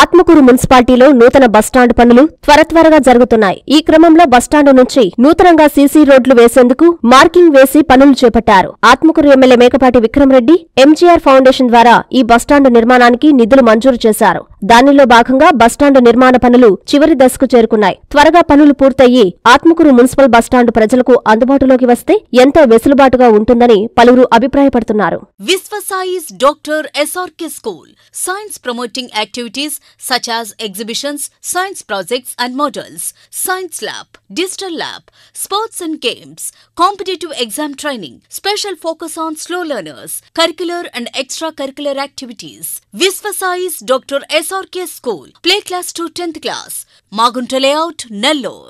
ఆత్మకూరు మున్సిపాలిటీలో నూతన బస్టాండ్ పనులు త్వరత్వరగా జరుగుతున్నాయి. ఈ క్రమంలో బస్టాండ్ నుంచి నూతనంగా సీసీ రోడ్లు వేసేందుకు మార్కింగ్ వేసి పనులు చేపట్టారు. Atmakur MLA Mekapati Vikramreddy MGR foundation ద్వారా ఈ బస్టాండ్ నిర్మాణానికి నిధులు మంజూరు చేశారు. దానిలో భాగంగా బస్టాండ్ నిర్మాణ పనులు చివరి దశకు చేరుకున్నాయి. త్వరగా పనులు పూర్తయి ఆత్మకూరు మున్సిపల్ బస్టాండ్ ప్రజలకు అందుబాటులోకి వస్తే ఎంతో వెసులుబాటుగా ఉంటుందని పలువురు అభిప్రాయపడుతున్నారు. Doctor Dr. SRK school. Science promoting activities such as exhibitions, science projects and models, science lab, digital lab, sports and games, competitive exam training, special focus on slow learners, curricular and extracurricular activities. Visvasai's Dr. SRK School. Play class to 10th class. Magunta layout, Nellore.